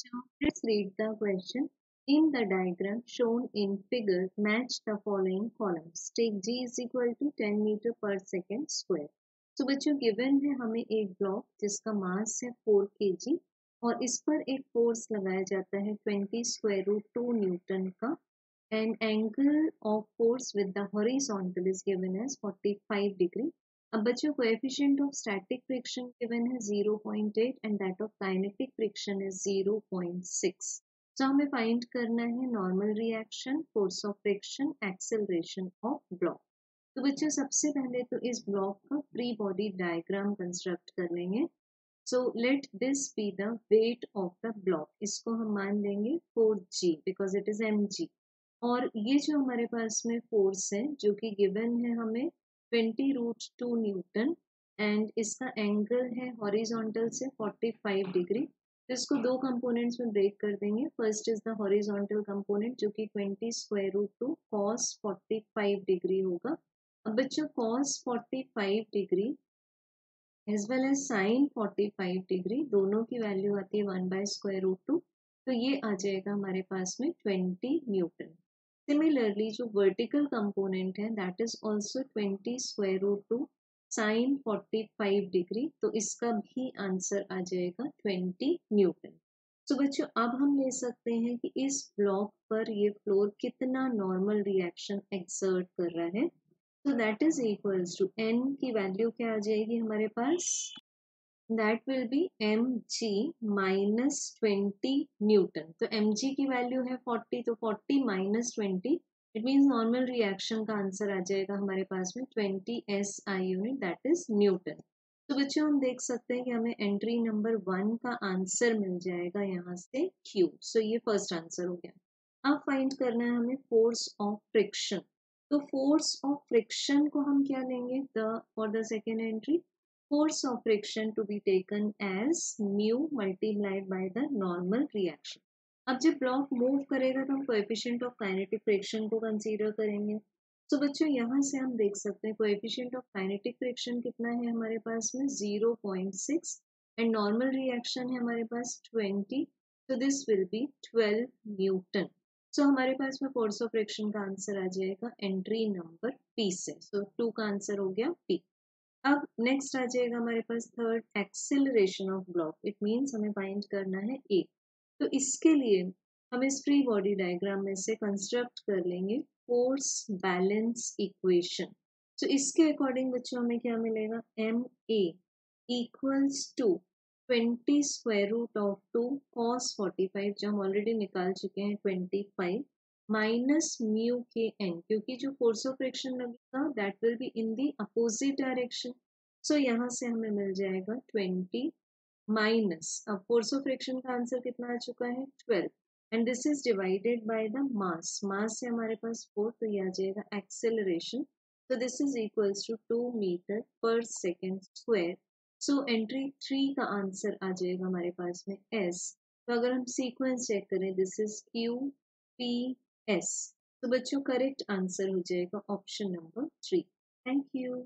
So let's read the question. In the diagram shown in figure, match the following columns. Take G is equal to 10 meter per second square. तो बच्चों given है हमें एक block जिसका मास है 4 के और इस पर एक फोर्स लगाया जाता है 20 स्क्वायर रूट टू न्यूटन का and angle of force with the horizontal is given as 45 degree अब बच्चों coefficient of static friction given है 0.8 and that of kinetic friction is 0.6 तो हमें फाइंड करना है normal reaction force of friction acceleration of block तो बच्चों, सबसे पहले तो इस ब्लॉक का फ्री बॉडी डायग्राम कंस्ट्रक्ट कर लेंगे। So let this be the weight of the block इसको हम मान लेंगे four g because it is m g और ये जो हमारे पास में फोर्स है, जो कि गिवन है हमें twenty root two newton and इसका एंगल है हॉरिजॉन्टल से 45 डिग्री। तो इसको दो कंपोनेंट्स में ब्रेक कर देंगे। First is the horizontal component जो कि 20 square root two cos 45 degree होगा। अब बच्चों, cos 45 degree as well as sine 45 degree, दोनों की वैल्यू आती है one by square root two तो ये आ जाएगा हमारे पास में 20 न्यूटन। Similarly, जो vertical component है that is also 20 square root to sin 45 degree तो इसका भी आंसर आ जाएगा 20 न्यूटन तो बच्चों अब हम ले सकते हैं कि इस ब्लॉक पर ये फ्लोर कितना नॉर्मल रिएक्शन एक्सर्ट कर रहा है. तो that is equals to N की वैल्यू क्या आ जाएगी हमारे पास? That will be mg minus 20 newton तो एम जी की वैल्यू है 40 तो 40 minus 20 it means normal reaction का आंसर आ जाएगा हमारे पास में 20 S I unit that is newton तो बच्चों, हम देख सकते हैं कि हमें एंट्री नंबर वन का आंसर मिल जाएगा यहाँ से क्यू सो so ये फ़र्स्ट आंसर हो गया। अब फाइंड करना है हमें फोर्स ऑफ़ फ्रिक्शन तो फोर्स ऑफ़ फ्रिक्शन को हम क्या लेंगे? The for the second entry force of friction to be taken as mu multiplied by the normal reaction. अब जब ब्लॉक मूव करेगा तो हम कोएफिशिएंट ऑफ़ काइनेटिक फ्रिक्शन को कंसीडर करेंगे। तो so, बच्चों यहाँ से हम देख सकते हैं कोएफिशिएंट ऑफ़ काइनेटिक फ्रिक्शन कितना है हमारे पास में? 0.6 एंड नॉर्मल रिएक्शन है हमारे पास 20 तो this will be 12 newton so हमारे पास में फोर्स ऑफ़ फ्रिक्शन का आंसर आ जाएगा एंट्री नंबर पी से। सो टू का आंसर हो गया पी अब नेक्स्ट आ जाएगा हमारे पास third acceleration of block it means हमें फाइंड करना है ए तो इसके लिए हम इस फ्री बॉडी डायग्राम में से कंस्ट्रक्ट कर लेंगे फोर्स बैलेंस इक्वेशन तो इसके अकॉर्डिंग बच्चों हमें क्या मिलेगा? M a equals to twenty square root of two cos forty five जो हम ऑलरेडी निकाल चुके हैं twenty five minus mu k N क्योंकि जो फोर्स ऑफ़ फ्रिक्शन लगेगा that will be in the opposite direction so यहाँ से हमें मिल जाएगा ट्वेंटी माइनस अब फोर्स ऑफ़ फ्रिक्शन का आंसर कितना आ चुका है? Twelve and this is divided by the mass mass से हमारे पास फोर तो ये आ जाएगा acceleration so, this is equals to 2 meter per second square. So, entry 3 का आंसर आ जाएगा हमारे पास में एस तो अगर हम सीक्वेंस चेक करें this is Q p S तो बच्चों करेक्ट आंसर हो जाएगा option number three thank you